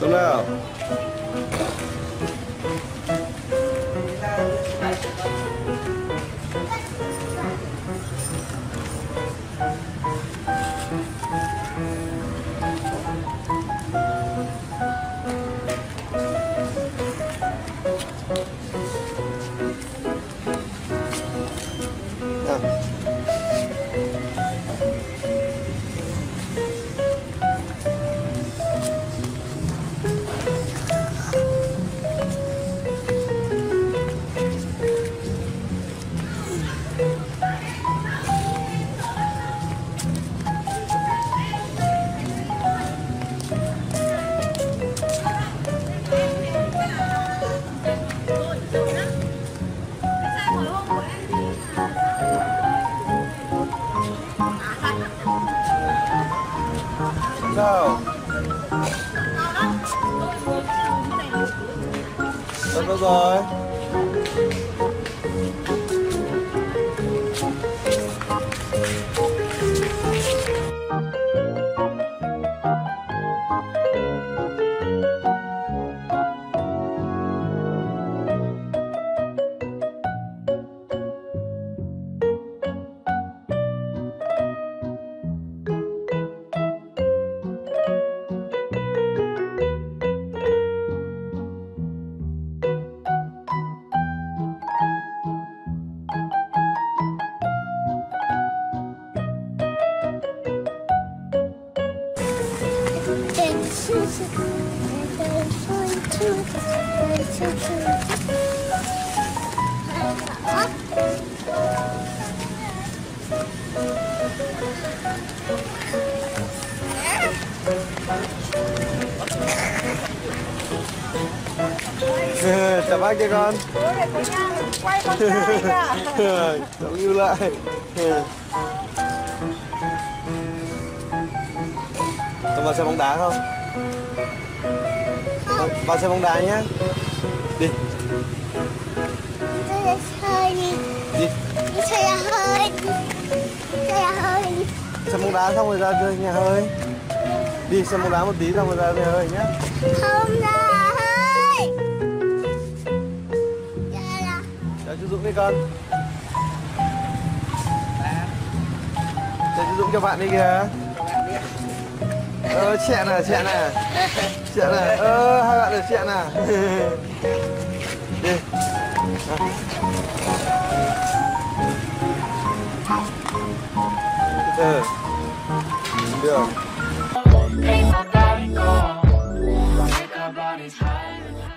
Tuấn nào sao? Đâu rồi? Chào bác cho con quay con trai yêu lại Con vào xem bóng đá không? Vào- xem bóng đá nhé Đi, đi. Xem bóng đá xong rồi ra chơi nhà hơi. Đi xem bóng đá một tí xong rồi ra nhà hơi nhé Chào chú Dũng đi con. Chào chú Dũng cho bạn đi kìa. Ờ, chẹn à, chẹn à. Chẹn à, ờ, hai bạn được chuyện à Đi ừ. Được Make my body go. Make our bodies high.